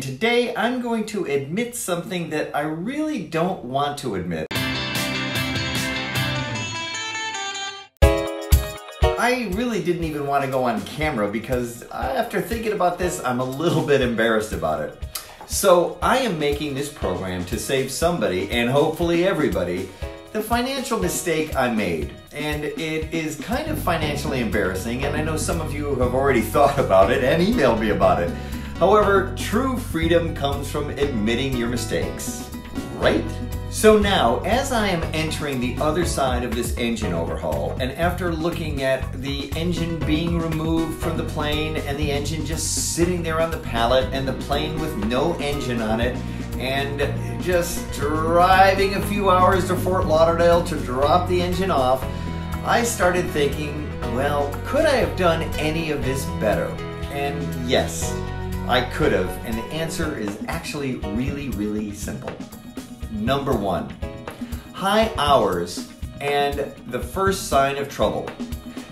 Today I'm going to admit something that I really don't want to admit. I really didn't even want to go on camera because after thinking about this, I'm a little bit embarrassed about it. So I am making this program to save somebody, and hopefully everybody, the financial mistake I made. And it is kind of financially embarrassing, and I know some of you have already thought about it and emailed me about it. However, true freedom comes from admitting your mistakes, right? So now, as I am entering the other side of this engine overhaul, and after looking at the engine being removed from the plane and the engine just sitting there on the pallet and the plane with no engine on it, and just driving a few hours to Fort Lauderdale to drop the engine off, I started thinking, well, could I have done any of this better? And yes, I could have, and the answer is actually really, really simple. Number one, high hours and the first sign of trouble.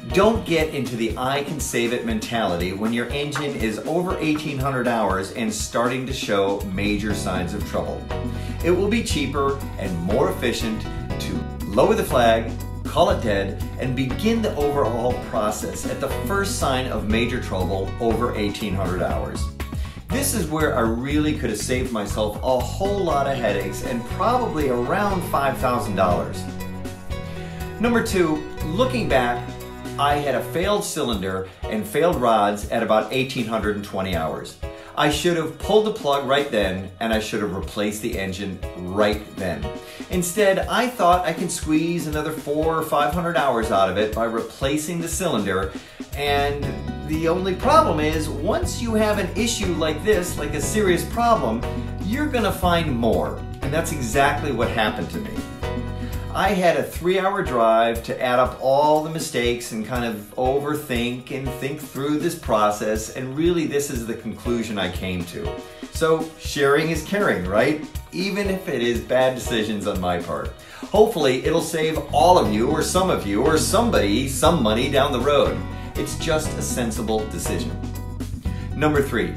Don't get into the I can save it mentality when your engine is over 1800 hours and starting to show major signs of trouble. It will be cheaper and more efficient to lower the flag, call it dead, and begin the overhaul process at the first sign of major trouble over 1800 hours. This is where I really could have saved myself a whole lot of headaches and probably around $5,000. Number two, looking back, I had a failed cylinder and failed rods at about 1820 hours. I should have pulled the plug right then and I should have replaced the engine right then. Instead, I thought I could squeeze another four or 500 hours out of it by replacing the cylinder and the only problem is, once you have an issue like this, like a serious problem, you're gonna find more. And that's exactly what happened to me. I had a three hour drive to add up all the mistakes and kind of overthink and think through this process, and really, this is the conclusion I came to. So, sharing is caring, right? Even if it is bad decisions on my part. Hopefully, it'll save all of you, or some of you, or somebody some money down the road. It's just a sensible decision. Number three,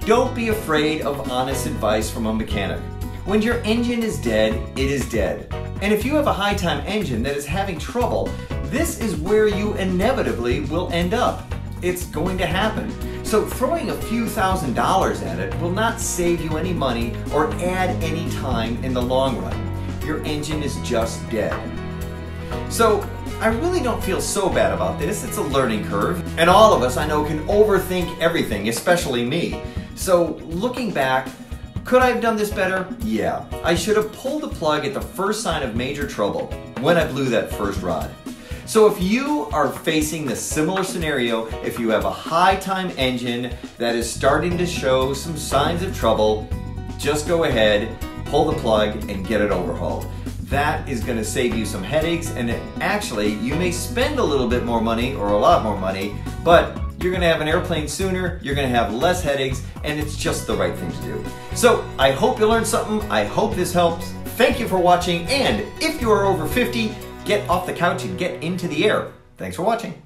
don't be afraid of honest advice from a mechanic. When your engine is dead, it is dead. And if you have a high time engine that is having trouble, this is where you inevitably will end up. It's going to happen. So throwing a few thousand dollars at it will not save you any money or add any time in the long run. Your engine is just dead. So I really don't feel so bad about this. It's a learning curve. And all of us, I know, can overthink everything, especially me. So looking back, could I have done this better? Yeah. I should have pulled the plug at the first sign of major trouble when I blew that first rod. So if you are facing the similar scenario, if you have a high time engine that is starting to show some signs of trouble, just go ahead, pull the plug, and get it overhauled that is going to save you some headaches and actually you may spend a little bit more money or a lot more money but you're going to have an airplane sooner you're going to have less headaches and it's just the right thing to do. So i hope you learned something i hope this helps. Thank you for watching and if you are over 50 get off the couch and get into the air. Thanks for watching